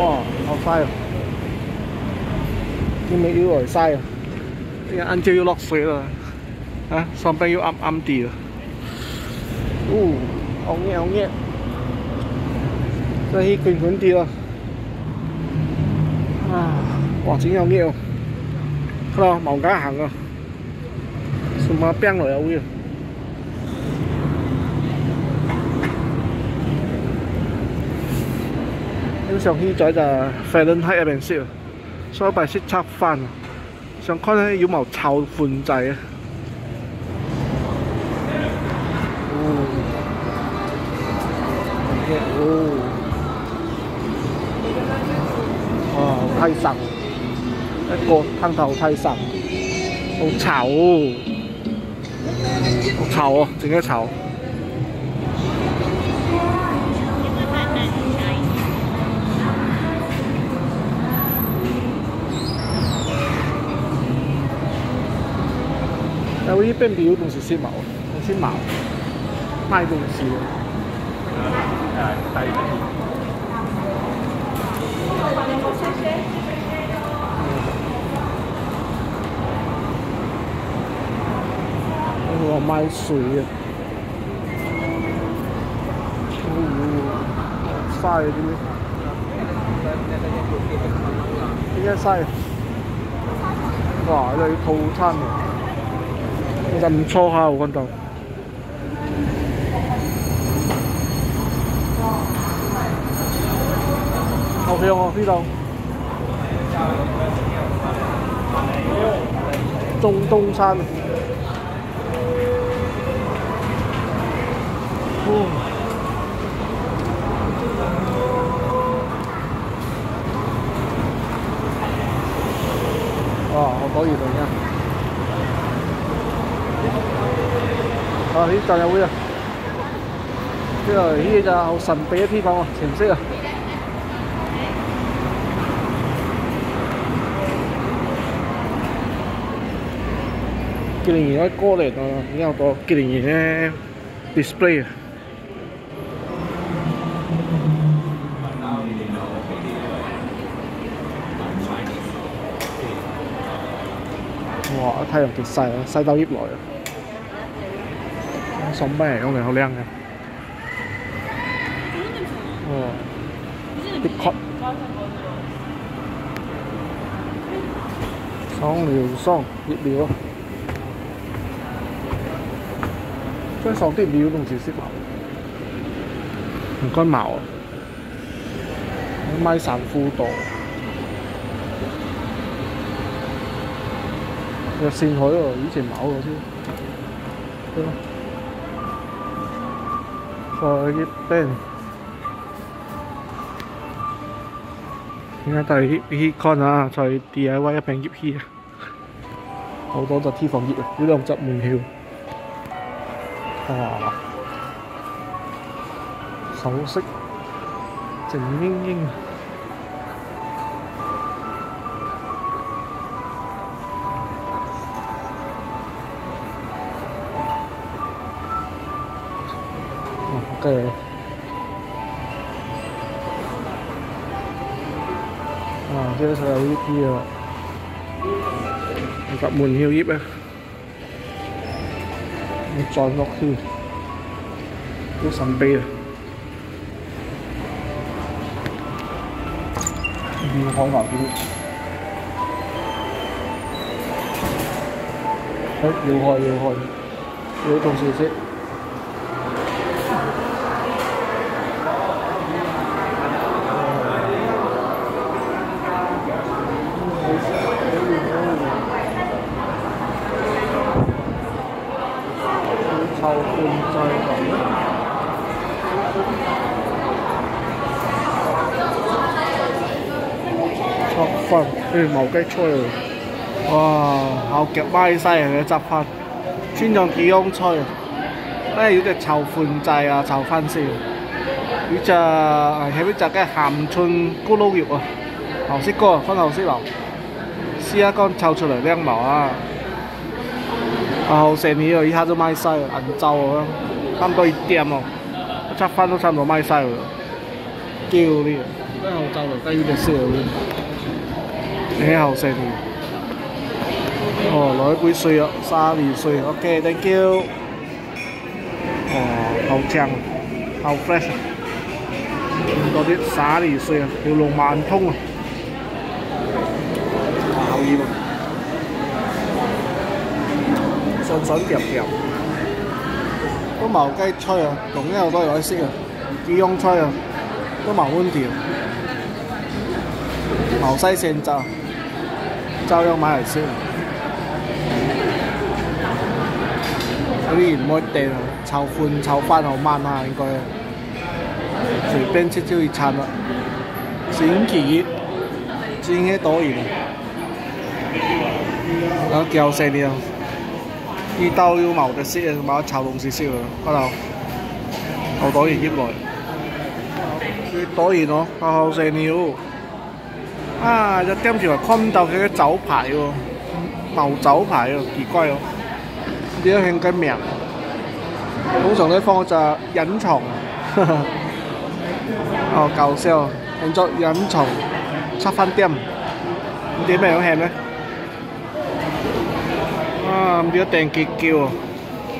Wow, on fire Nhưng mà yêu ở sai rồi. Ăn chưa yêu lọc xế rồi. À, Xong bên yêu âm âm tỉ rồi? Ú, ông nghe, ông nghe. Đây hi kinh cuốn tỉ rồi? À, wow, chính ông nghe không? Không mỏng cá hàng rồi. Xong mà rồi ông nghe 上相仔就飛輪喺入面燒，所以咪識插翻。想看咧有冇臭款仔啊？哦，哦，哦，太神！一個燙頭太神，好臭、哦，好臭啊、哦！整個臭。但我一边没有东西先毛，先毛卖东西。啊，带一我卖水啊！哦，晒啲咩？點解晒？哇！呢啲套餐啊！gần so hào con tàu. Ok không đi đâu? Tung tung san. Ờ, Ooh. có gì rồi nha. 啊！呢站有会啊，呢度呢就好神秘嘅地方啊，橙色啊。几年前嗰歌嚟啊，而家好多几年前嘅 display 啊。哇！太阳极晒啊，晒到叶来啊 ！sống bẻ không này hào leng này. Ờ. Ồ tích xong thì xong nhịp liều cái xong tiếp liều đồng chí xích bảo. Một con mạo mai sản phu tổ. Xin hối rồi ý chỉ máu rồi chứ. Đúng không 再一边，而家就系 hip con 啊，就系 DIY 一边 hip hip 啊，好多只 T 房叶啊，呢两只门票，哇，首饰静英英。 ừ. à, thế là ít nhiều gặp buồn hiu ít em tròn nóc thư, nước sắm bê rồi nó khó ngọt chứ hết yêu hồi yêu hồi yêu không siêu xếp. 作饭，诶冇鸡菜喎，哇！好夹麦西嘅杂饭，专用几样菜，诶有只炒饭仔啊，炒饭丝，有只系呢只嘅咸春咕噜肉啊，牛色哥分牛色流，试下干炒出嚟靓毛啊！啊，成年哦，一下就卖晒了，按照哦，差唔多一点哦，一餐饭都差唔多卖晒了，叫你。 喺后就嚟低于只烧 你喺後四條。哦，攞一杯水啊，沙梨水，OK，thank you。哦，好正，好 fresh 啊！嗰啲沙梨水啊，條龍萬通啊，好熱喎，順順夾夾。都冇雞吹啊，同一好多有得食啊，雞胸吹啊，都冇問題。冇西線就照样买嚟食。嗰啲唔可以订啊，凑饭凑翻好慢啊，应该。随便吃就一餐啦。星期一，今日多人，然后叫死了。呢兜要冇得食啊，冇炒东西食啊，嗰度好多人入来，越多人咯，好好食了。 啊！一点住话看唔到佢嘅酒牌喎，冇酒牌喎，奇怪喎。点解兴紧名？通常都放只隐藏，哦搞笑，变咗隐藏七分店，点咩样兴咧？啊！唔知订结叫啊，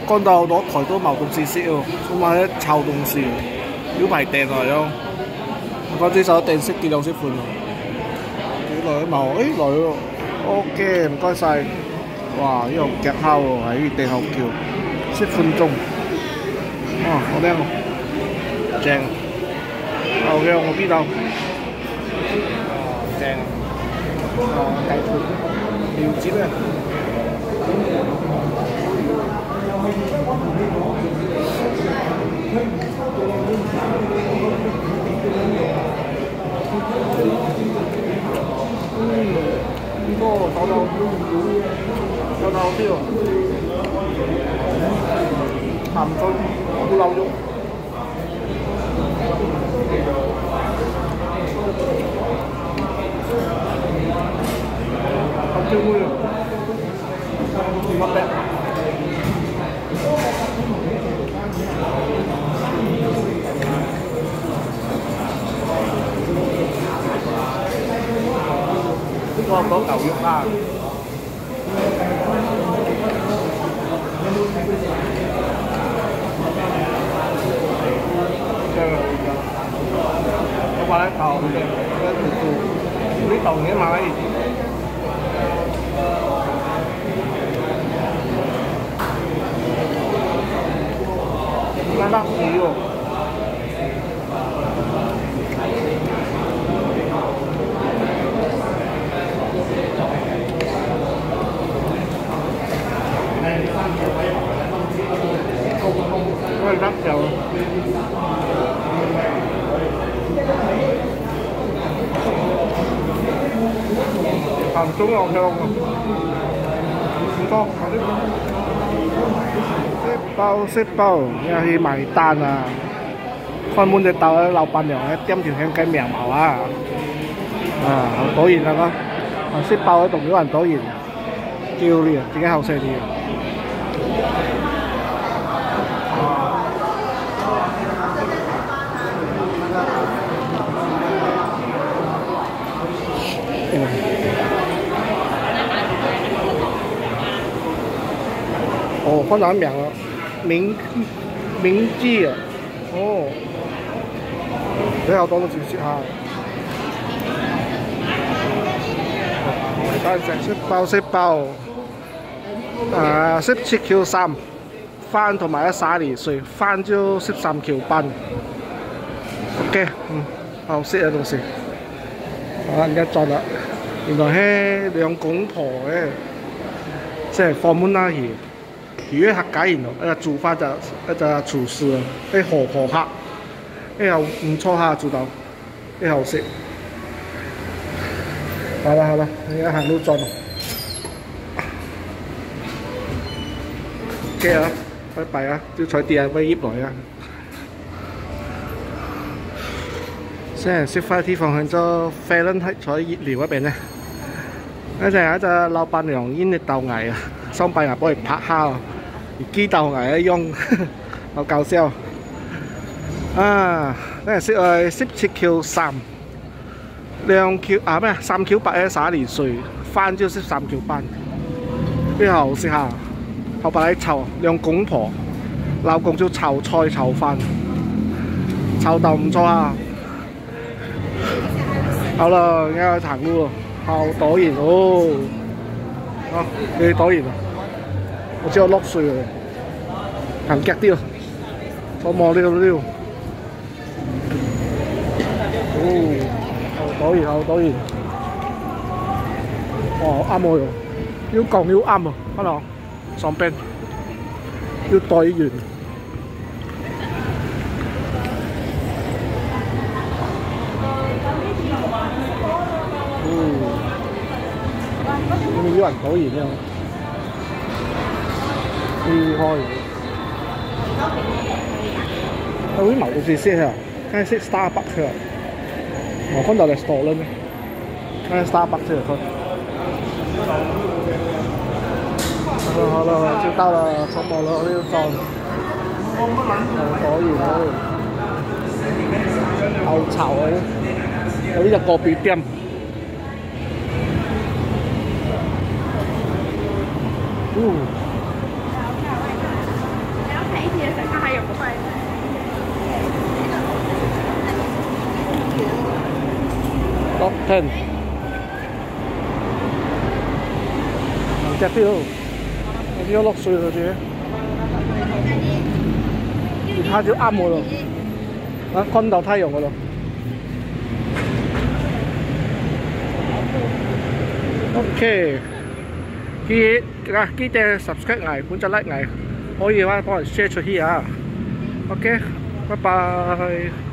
干到好多台都冇东西食喎，仲买啲臭东西，要排订来咯。我啲手订识几两识款喎。 rồi màu ấy rồi ok em có sai. Wow cái hộp kẹt hao rồi tiền học kiểu xếp phân trung. À, có không? Trang ờ, ok không biết đâu. Trang ờ, cái thứ điều chín này. you. 이거 나도 저 나오세요. 감성 올라오죠. 감정을 맛 ？có có cầu dụng à qua lấy cầu cái từ từ. Lý tàu nghĩa mà cái gì. Nó đắt nhiều 開咸中有香啊！唔多，识包识包，要去买单啊！看满只豆，老板娘咧点条香鸡苗毛啊！啊，好多人啊个，啊识包喺度有人多人，叫你啊，自己后 哦，换哪名了？明明记啊！哦，你好多都知識下。但係識包識包，誒識七橋三飯同埋一沙梨水，飯就十三橋半。OK，嗯，好識嘅東西。啊，而家賺啦！原來係兩公婆嘅，即係放滿那嘢。如果客家人咯，一做法就一個廚師啊，啲河河客，呢又唔錯下做到，呢好食。好啦好啦，而家行路轉。OK 啊，拜拜啊，要坐電位入來啊。即係食飯地方喺咗飛輪喺坐熱寮嗰邊咧，一陣有一隻老闆娘煙嘅豆藝啊，雙幣牙幫佢拍蝦。機豆藝一樣，好搞笑啊！呢係識誒十七橋三兩 Q 啊咩三 Q 八嘅十一年歲，飯就是三 Q 半。之後試下後白嚟炒兩公婆，老公就炒菜炒飯，炒到唔錯啊！好了，應該要行路了，好多人哦！啊，你多人啊！我只有六岁嘅，行夹啲咯，我望呢度呢度。哦，好多人，好多人。哦，啱我喎。要讲要啱啊，可能上边要对完。嗯， 你要人可以呢？厉害！我会买到这些啊，看是 Starbucks 啊，我看到了 store 了呢，看 Starbucks 啊，好了好了，就到了从某楼那个站，可以可以，好嘈啊！有呢只个别店。 嗯。Top ten. Đẹp tiêu. Tiêu lọc suy rồi chứ. Thì tha chứ âm rồi. Đó, con đầu thay rồi rồi. Ok. Khi à, khi để subscribe ngài, muốn cho like ngài, 可以话帮人 share 出去啊。OK，拜拜。